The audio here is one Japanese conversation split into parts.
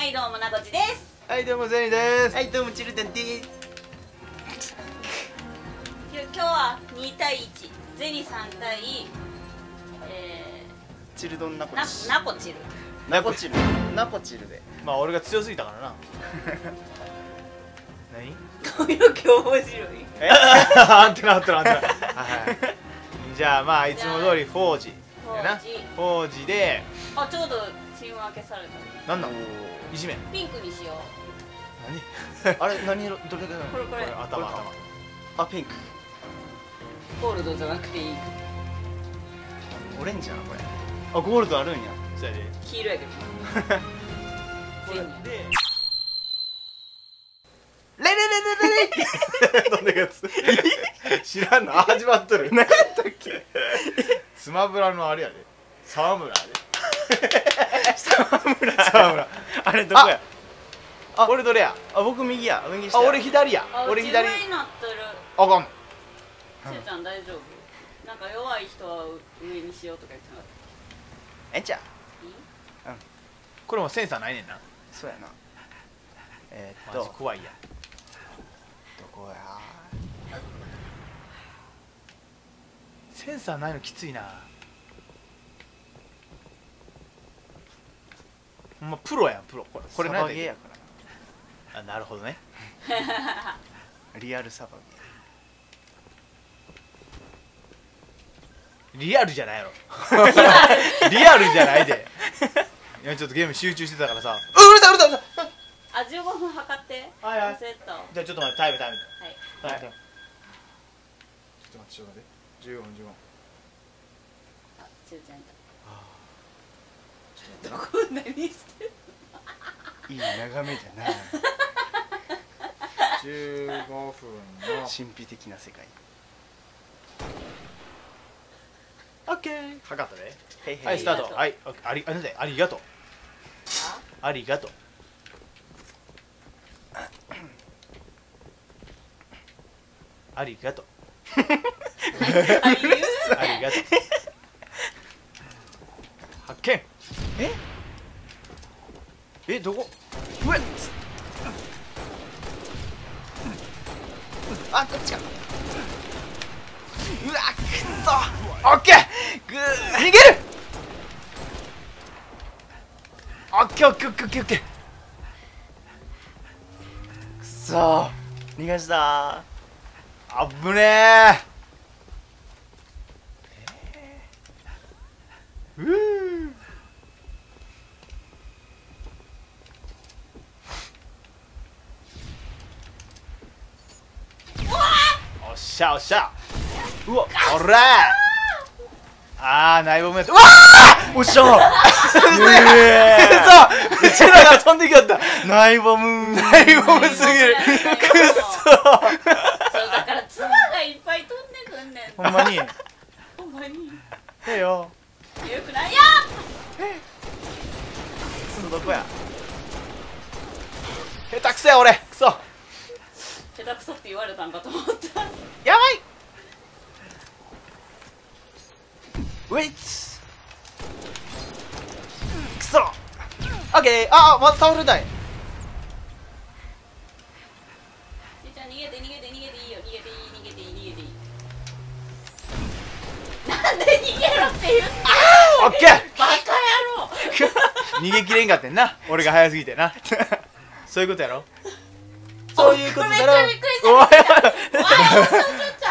はいどうもなこちです。はいどうもゼニです。はいどうもチルテンです今日は2対1ゼニさん対えチルドンナコチなこちるナコチル。ナコチルで。まあ俺が強すぎたからな。何？髪の毛面白いえ？あんてなあってなあってなじゃあまあいつも通りフォージやなフォージフォージであちょうどチーム分けされたなんなんいじめ？ピンクにしよ何？あれ何色？どれだうこれこれ。これ頭。頭。あピンク。ゴールドじゃなくていい。オレンジやなこれ。あゴールドあるんや。そうやで。黄色やけど。これで。レレレレレレ どんなやつ？知らんの？あ始まっとる。何やったっけ？スマブラのあれやで。沢村やで沢村。沢村。あれどこや？あ俺どれや？あ僕右や。右下あ俺左や。あ俺左。うち上になってる。あかん。しゅうちゃん大丈夫？なんか弱い人は上にしようとか言ってなかっええんちゃたいいこれもセンサーないねんな。そうやな。えー、っマとジ怖いや。どこや？センサーないのきついなほんまプロやんプロ。これこれサバゲーやかあなるほどね。ら リアルサバリアルじゃないやろ。リアルじゃないで。いやちょっとゲーム集中してたからさ。うるさいうるさいうるさい。あ15分測って。はいはい。セット。はじゃあちょっと待ってタイムタイム。い。タイムタイム。ちょっと待ってちょっと待って。15分15分あしゅうちゃんどこ何してるいい眺めじゃない。15分の。神秘的な世界。オッケー測ったでへいへい。はいスタート。ありがとう。はい。ありありがとうありがとう。あ？りがとう。ああ言う。ありがとう。発見え？えどこ？うわっ！あこっちか。うわくっそ。オッケー！ぐー。逃げる！オッケーオッケーオッケーオッケーオッケー。くっそ。逃がした。あぶねえ。うーおっしゃおっしゃうわおらあー内ボムやったうわおっしゃー。嘘。うちらが飛んできよった。ナイボム内ボムすぎる。くっそそうだから妻がいっぱい飛んでくんねんほんまにほんまにええよよくないよどこや下手くそや俺くそ下手くそって言われたんかと思ったやばいウェイツくそオッケーああまた倒れたいしーちゃん逃げて逃げて逃げていいよ逃げていい逃げていい逃げていいなんで逃げろって言ったオッケー。バカ野郎逃げきれんかってんな。俺が早すぎてな。そういうことやろ。そういうことだろ。めっちゃびっくりしたおい。わあちょちょち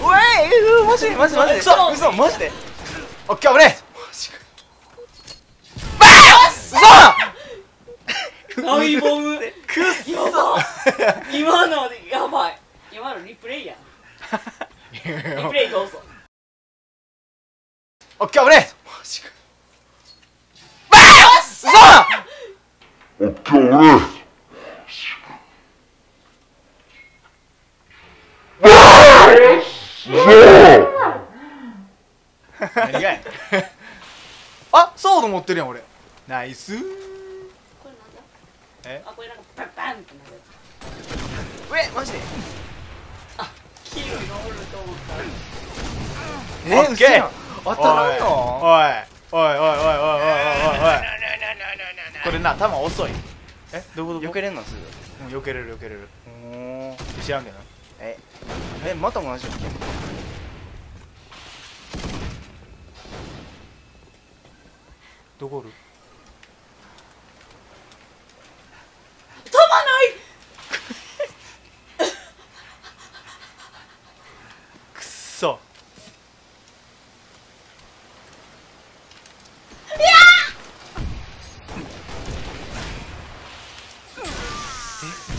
ょうわい。うマジマジマジ嘘嘘マジでオッケー危ねナイボムくっやば今のやばい。今のリプレイやんプレイどうぞオッケー危ね。マジかえ何がやあソード持ってるやん俺。ナイス。これなんだ？え？あこれなんかバンバンってなるえマジで？黄色いのおると思ったえー。嘘やん当たらんの？おいおいおいおいおいおいおいおい。おいこれな弾遅い。えどこどこ避けれんの？すうん避けれる避けれる。ぐおー。知らんけどええまた同じどこおる？飛ばないくっそ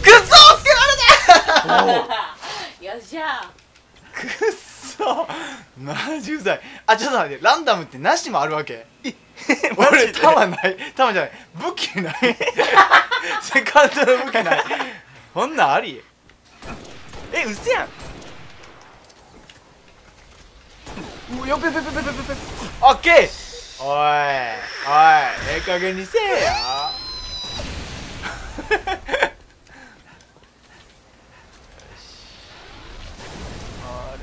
くっそつけられて。よっしゃくっそマジうざいあちょっと待って。ランダムってなしもあるわけ？俺弾ない。弾じゃない。武器ない。セカンドの武器ない。こんなんあり？えうせやんうよぺぺぺぺぺぺぺオッケー。おいおいええ加減にせえやあれ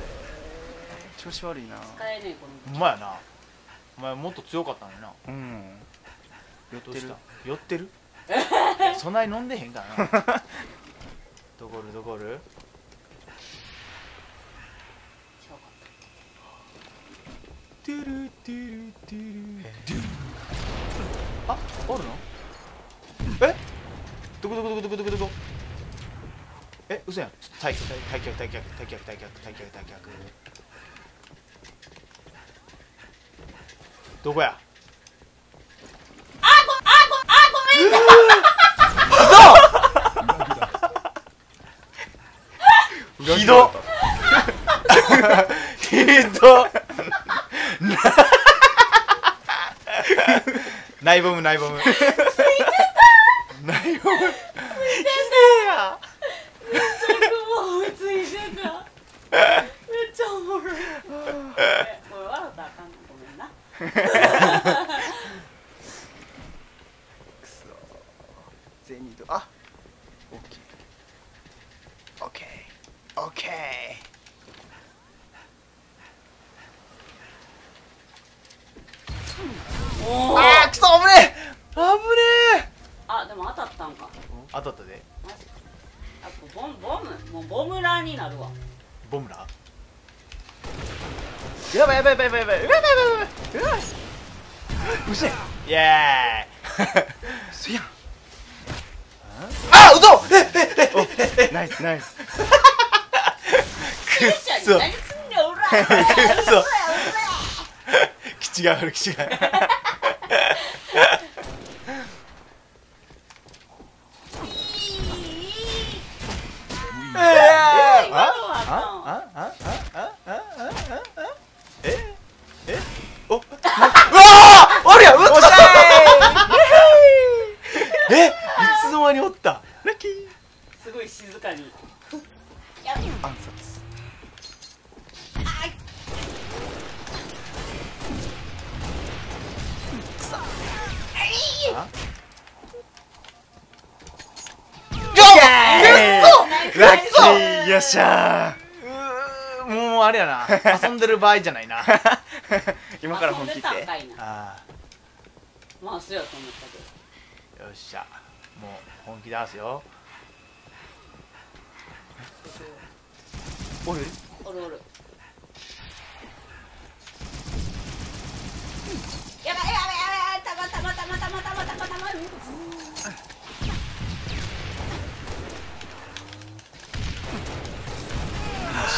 調子悪いな。使えねえこほんまやな。お前もっと強かったのにな。うん。酔ってる？どうした酔ってる？そない飲んでへんからな。どこおるどこおる？トゥルトゥルトゥルトゥルあおるの？え？どこどこどこどこどこ？どこえ嘘やん。退退却退却退却退却退却どこや？あごあごあごめん。な嘘！ひど ひどナイボムナイボム。ナイボム。やもうついてた。めっちゃおもろいもう笑った。らあかんごめんな不是，耶！谁呀？啊！うど！ええええ！ナイスナイス。くっそ。くっそ。口が悪口が。しゃうーもうあれやな。遊んでる場合じゃないな。今から本気って遊んでたんかいな。あまあそうやと思ったけど。よっしゃ。もう本気出すよ。おる？おるおる。やばいやばいやばいたまたまたまたまたまたまたま。よっ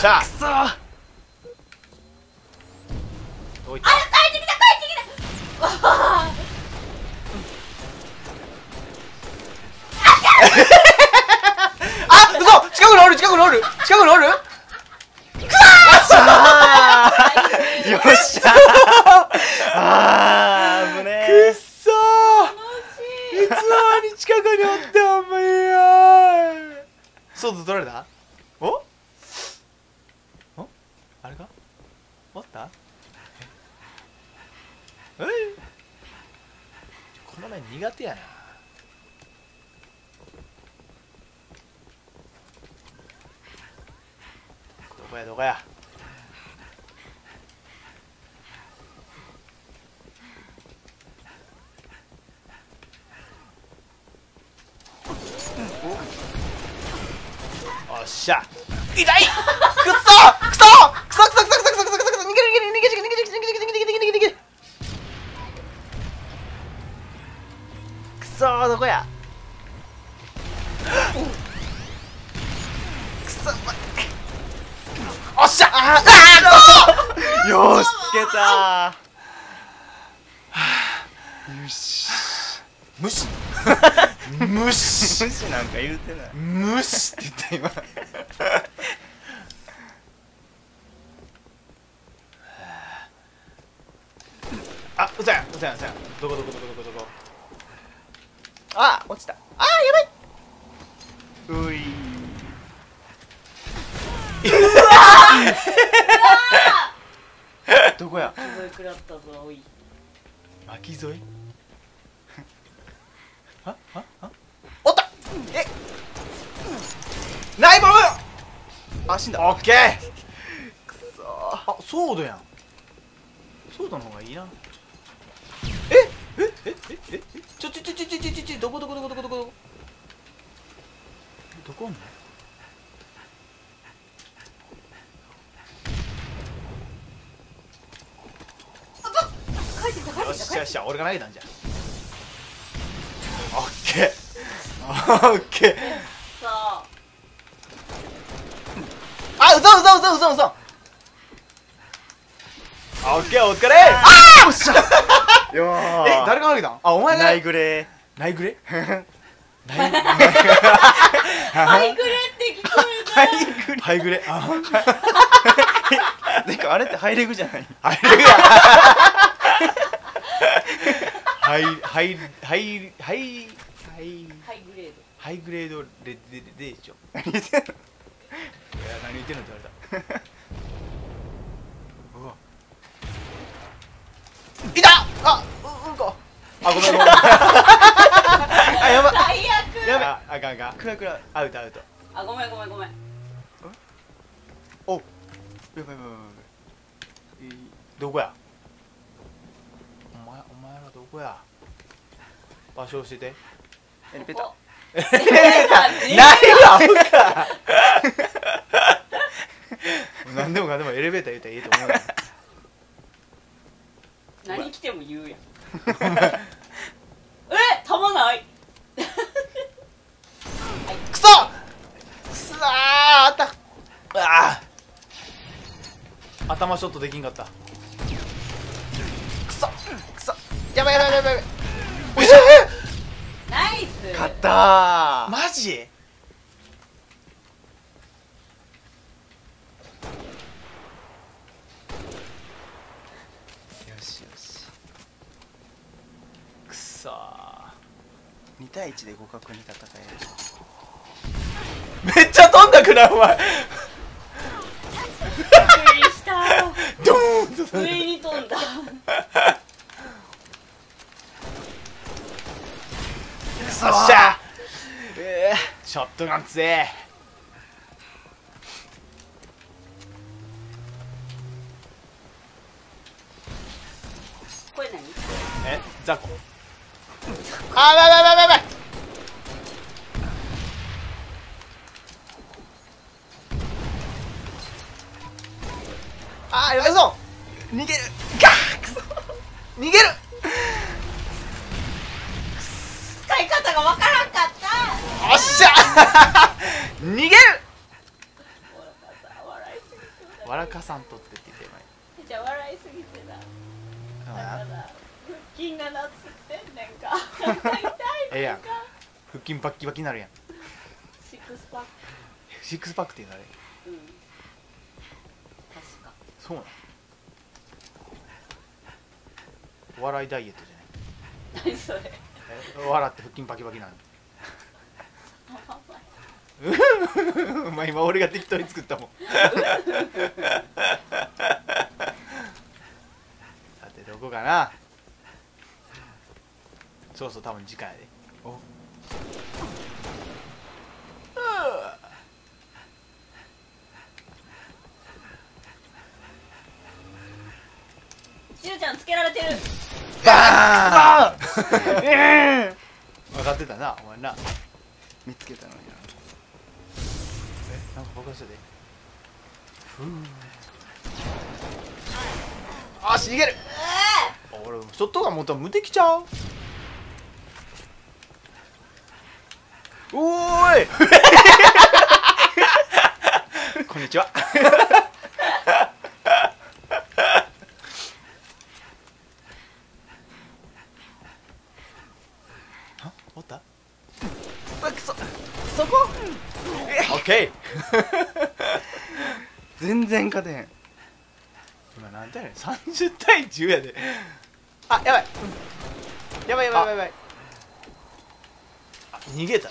しゃくそどいた？あ帰ってきた帰ってきた。わ ああ嘘！近くにおる近くにおる。近くにおる？よっしゃあー危ねくっそー。い。つの間に近くにおってほんまに。よ外取られた？おお？持った？え？いこの面苦手やな。どこや？どこや？おっ。しゃ。痛い！くっそ！よし。無視無視無視なんか言うてない。無視って言った今。あうそやうそやうそやどこどこどこどこどこ？あ落ちた。あーやばい。うい。どこや？食らったぞおい巻き添えあああおった！えナイボーあ死んだ。オッケー！くそあソードやん。ソードの方がいいな。ええええええちょちょちょちょちょちょどこどこどこどこどこどこ？どこおんの書いてた書いよってたしゃ俺が投げたんじゃん。オッケー。オッケー。さあうぞうぞうぞうぞうぞオッケーお疲れ。あーおっしゃ。よー。え誰が投げたんあお前がナイグレナイグレあハイグレって聞こえた。ハイグレハイグレあ。てかあれってハイレグじゃない？ハイレグやハイハイハイハイハイハイグレード。ハイグレードレレレレでしょ。何言ってんの？いや何言ってんのって言われた。うわ。いた！あううんこ。あごめんごめん あやば。最悪。やべああかんあかん。くらくらアウトアウト。あごめんごめんごめん。お。やばいやばいやばいやばい。どこや？ 뭐 야? 맛이 없을 때? 엘리베이 터. ー이가 아프 까. 何でもかんでもエレベーター言ったらいいと思うよ。何来ても言うやん。え、たまない？くそ。くそああ、あた。ああ。頭ショットできんかった。やばいやばいやばいやばい。おっしゃナイス。勝ったー。マジ？よしよし。くそー。2対1で互角に戦える。めっちゃ飛んだくない？お前。上に飛んだよっしゃ。えショットガン強えこれ何？え雑魚。ー、あーやばい腹筋バッキバキになるやん。シックスパック。シックスパックっていうのあれ。うん。確か。そうなの。お笑いダイエットじゃない。何それ。え笑って腹筋バキバキなの。お前今俺が適当に作ったもん。さてどこかな。そうそう多分時間やで。おしゅうちゃんつけられてる。バーン。分かってたなお前な。見つけたのにな。えなんか爆発したでふうあし逃げる。俺ショットガン持ったら無敵ちゃう。おーい。こんにちはあおったうわくそそこオッケー全然勝てへん。今何対やねん。30対10やで。あやばい。やばいやばいやばいやばい。あ。逃げた。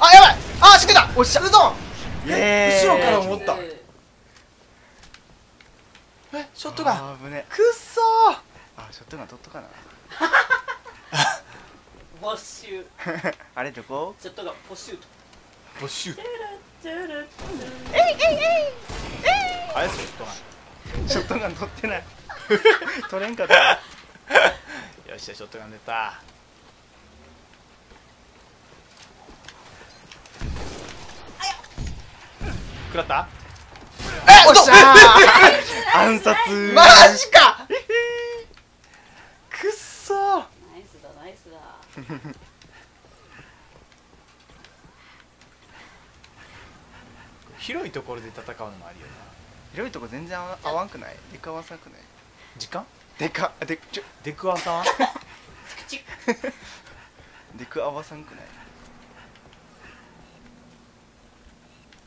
あやばい。あしくだおっしゃうどんイエー。イ後ろから思った。ええショットガン危ねくっそー。あショットガン取っとかな。没収 あれどこ？ちょっとがポシュートボッシュチュルチュルあれショットガン。ショットガン取ってない。取れんかったよっしゃショットガン出た。食らった？おっしゃー。暗殺。マジか。くっそー。ナイスだナイスだ 広いところで戦うのもありよな。広いとこ全然合わ合わんくない？でかわさくない？時間？でかでちょ出くわさん？でく合わさんくない？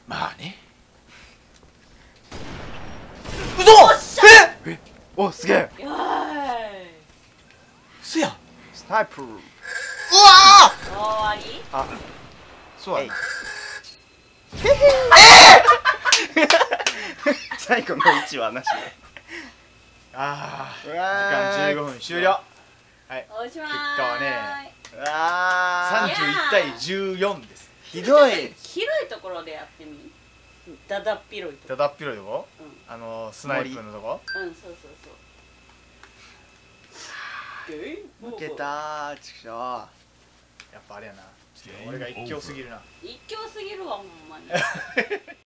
まあね。うそえ！おすげえ！やーい。すやん。スナイプうわ終わり？あそうやな 最後の位置はなしで。あーうわ時間15分終了。おしまーい結果はねうわー。31対14です。ひどい。広いところでやってみ。だだっ広いとこ。だだっ広いとこ？うん。あのスナイプのとこ？うんそうそうそう。負けたーちくしょやっぱあれやな俺が一強すぎるな。一強すぎるわほんまに